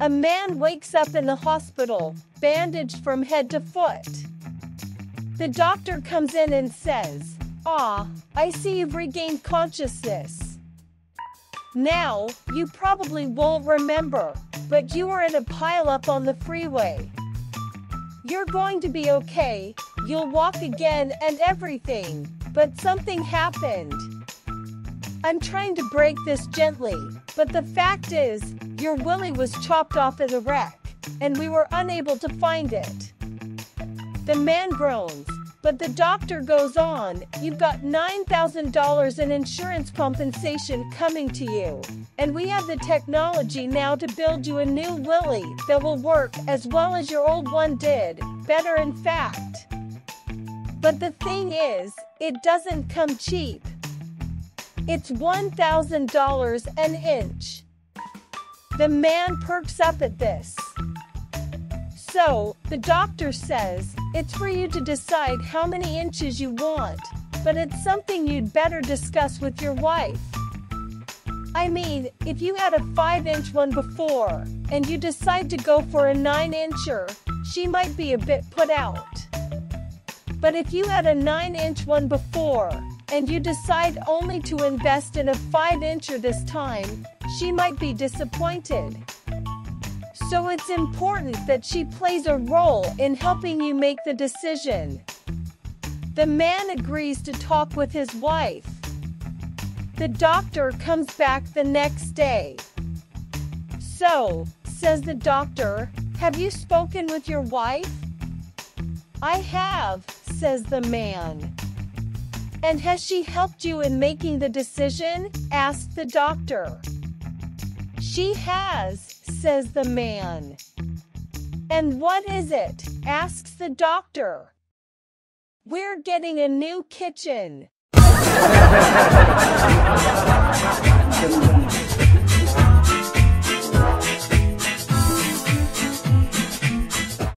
A man wakes up in the hospital, bandaged from head to foot. The doctor comes in and says, Ah, I see you've regained consciousness. Now, you probably won't remember, but you were in a pileup on the freeway. You're going to be okay, you'll walk again and everything, but something happened. I'm trying to break this gently, but the fact is, your willy was chopped off at a wreck, and we were unable to find it. The man groans, but the doctor goes on, You've got $9,000 in insurance compensation coming to you. And we have the technology now to build you a new Willy that will work as well as your old one did, better in fact. But the thing is, it doesn't come cheap. It's $1,000 an inch. The man perks up at this. So, the doctor says, it's for you to decide how many inches you want, but it's something you'd better discuss with your wife. I mean, if you had a 5 inch one before, and you decide to go for a 9 incher, she might be a bit put out. But if you had a 9 inch one before, and you decide only to invest in a 5 incher this time, she might be disappointed. So it's important that she plays a role in helping you make the decision. The man agrees to talk with his wife. The doctor comes back the next day. So, says the doctor, have you spoken with your wife? I have, says the man. And has she helped you in making the decision? asked the doctor. She has, says the man. And what is it? asks the doctor. We're getting a new kitchen.